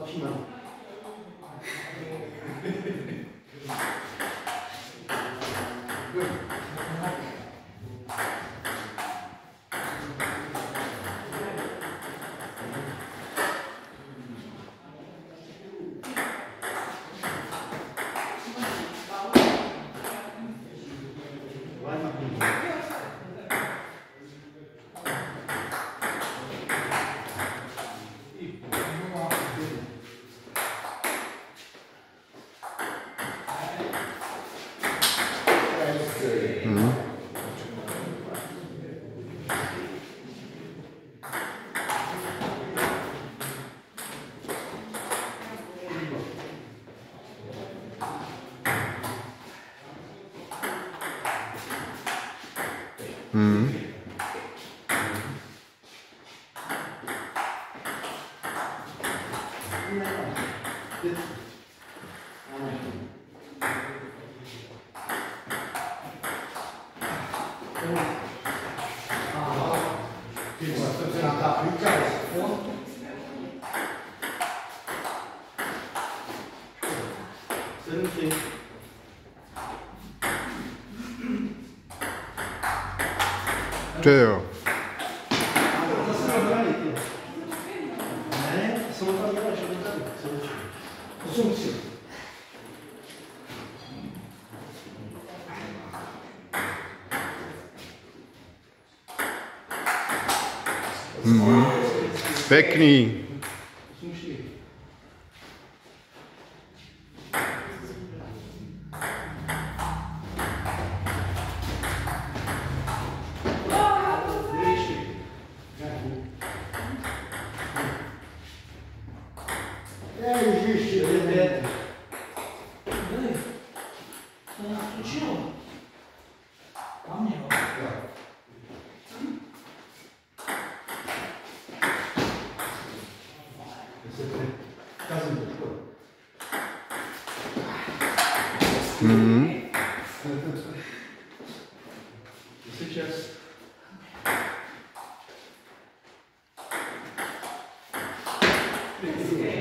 あ、ピーマン。嗯。哎。身体。 못해요. 음, 백니 Что не включила? А мне его. Mm-hmm. Сейчас.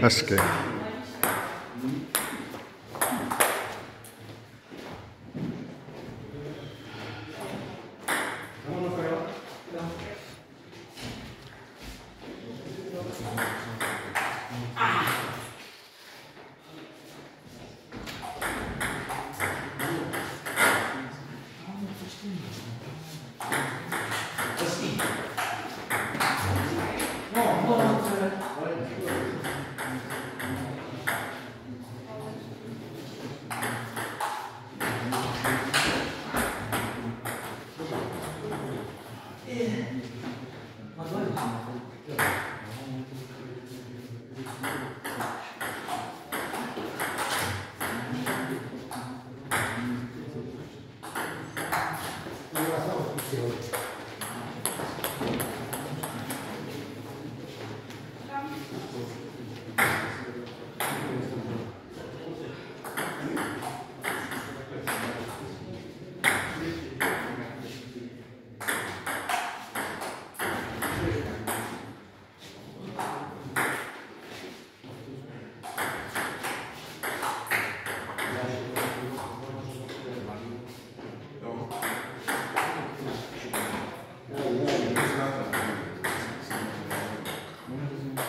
That's good.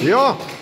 行.